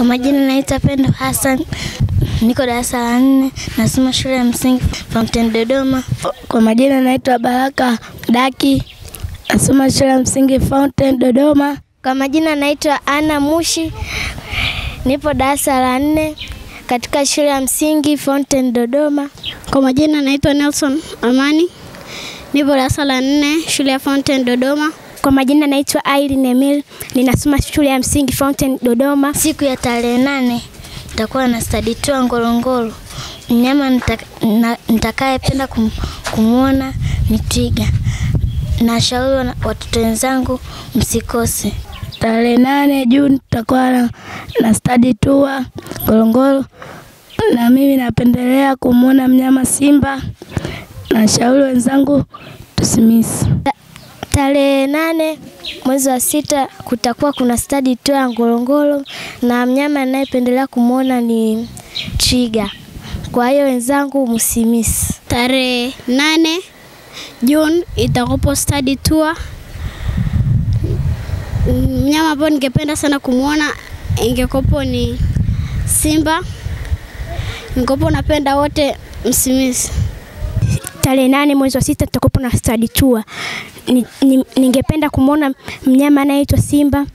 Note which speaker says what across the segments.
Speaker 1: Kwa majina naitwa Pendo Hassan, niko darasa la nne, nasoma shule ya msingi Fountain Dodoma.
Speaker 2: Kwa majina naitwa Baraka Daki, nasoma shule ya msingi Fountain Dodoma.
Speaker 1: Kwa majina naitwa Ana Mushi, nipo darasa la nne katika shule ya msingi Fountain Dodoma.
Speaker 3: Kwa majina naitwa Nelson Amani, nipo darasa la nne shule ya Fountain Dodoma.
Speaker 4: Kwa majina naitwa Irene Emil, ninasoma shule ya msingi Fountain Dodoma.
Speaker 1: Siku ya tarehe nane nitakuwa na study tour Ngorongoro. Mnyama nitakayependa kum, kumwona ni twiga. Nashauri watoto wenzangu msikose.
Speaker 2: Tarehe nane Juni tutakuwa na, na study tour Ngorongoro, na mimi napendelea kumwona mnyama simba. Nashauri wenzangu tusimisi.
Speaker 1: Tarehe nane mwezi wa sita kutakuwa kuna stadi tu ya Ngorongoro na mnyama anayependelea kumwona ni twiga. Kwa hiyo wenzangu msimisi.
Speaker 3: Tarehe nane Juni itakopo stadi tour. Mnyama ambao ningependa sana kumwona ingekopo ni simba. Nikopo napenda wote msimisi.
Speaker 4: Tarehe nane mwezi wa sita tutakopo na stadi tour ningependa ni, ni kumwona mnyama anayeitwa simba.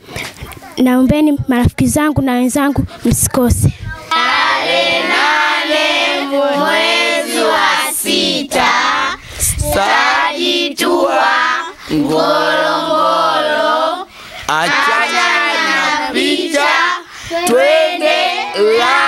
Speaker 4: Naombeni marafiki zangu na wenzangu msikose.
Speaker 5: Tarehe nane mwezi wa sita Sajitua Ngorongoro, achana na picha, twende la